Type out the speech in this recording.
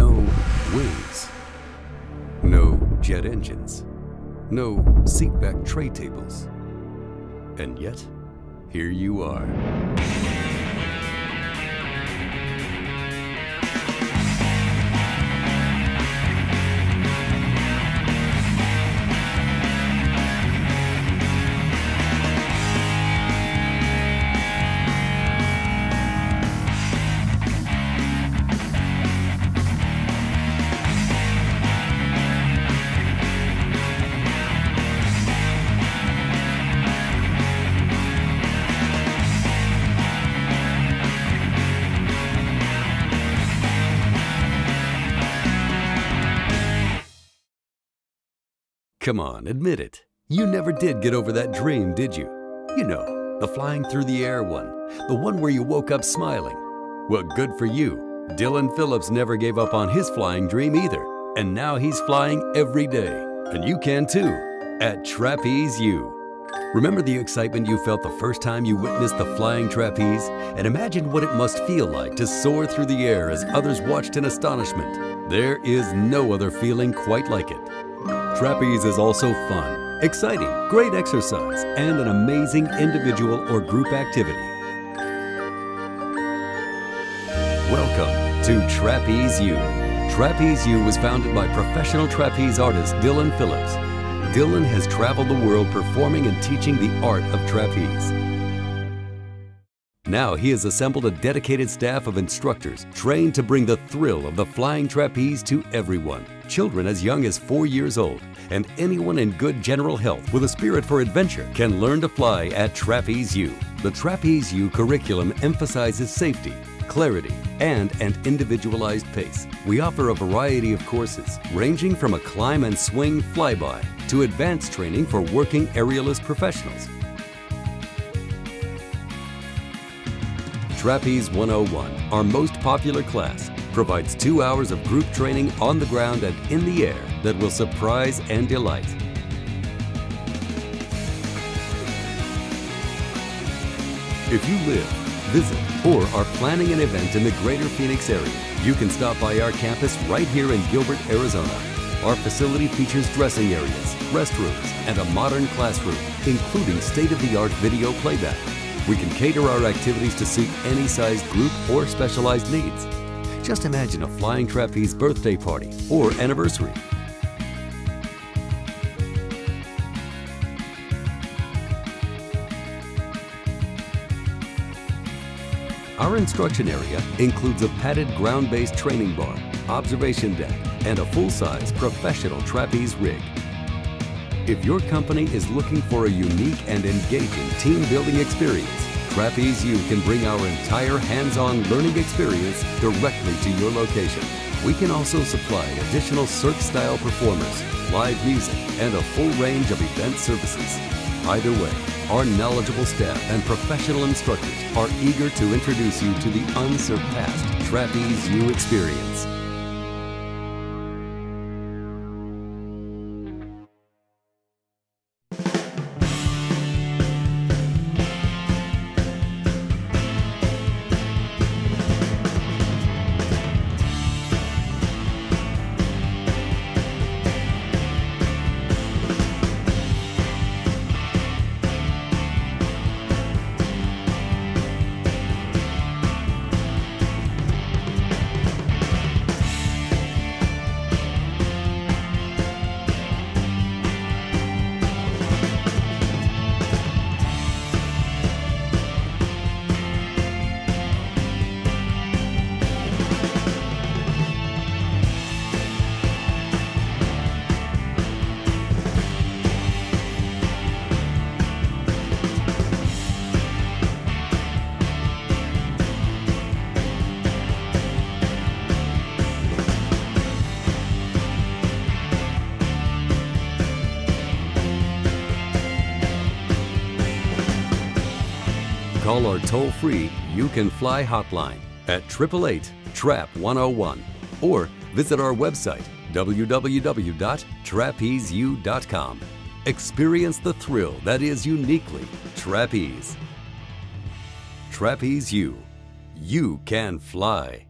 No wings. No jet engines. No seatback tray tables. And yet, here you are. Come on, admit it. You never did get over that dream, did you? You know, the flying through the air one, the one where you woke up smiling. Well, good for you. Dylan Phillips never gave up on his flying dream either, and now he's flying every day. And you can too, at Trapeze U. Remember the excitement you felt the first time you witnessed the flying trapeze? And imagine what it must feel like to soar through the air as others watched in astonishment. There is no other feeling quite like it. Trapeze is also fun, exciting, great exercise, and an amazing individual or group activity. Welcome to Trapeze U. Trapeze U was founded by professional trapeze artist Dylan Phillips. Dylan has traveled the world performing and teaching the art of trapeze. Now he has assembled a dedicated staff of instructors trained to bring the thrill of the flying trapeze to everyone, children as young as four years old, and anyone in good general health with a spirit for adventure can learn to fly at Trapeze U. The Trapeze U curriculum emphasizes safety, clarity, and an individualized pace. We offer a variety of courses, ranging from a climb and swing flyby to advanced training for working aerialist professionals. Trapeze 101, our most popular class, provides two hours of group training on the ground and in the air that will surprise and delight. If you live, visit, or are planning an event in the greater Phoenix area, you can stop by our campus right here in Gilbert, Arizona. Our facility features dressing areas, restrooms, and a modern classroom, including state-of-the-art video playback. We can cater our activities to suit any sized group or specialized needs. Just imagine a flying trapeze birthday party or anniversary. Our instruction area includes a padded ground-based training bar, observation deck, and a full-size professional trapeze rig. If your company is looking for a unique and engaging team-building experience, Trapeze U can bring our entire hands-on learning experience directly to your location. We can also supply additional Cirque-style performers, live music, and a full range of event services. Either way, our knowledgeable staff and professional instructors are eager to introduce you to the unsurpassed Trapeze U experience. Call our toll-free You Can Fly hotline at 888-TRAP-101 or visit our website www.trapezeu.com. Experience the thrill that is uniquely trapeze. Trapeze U. You can fly.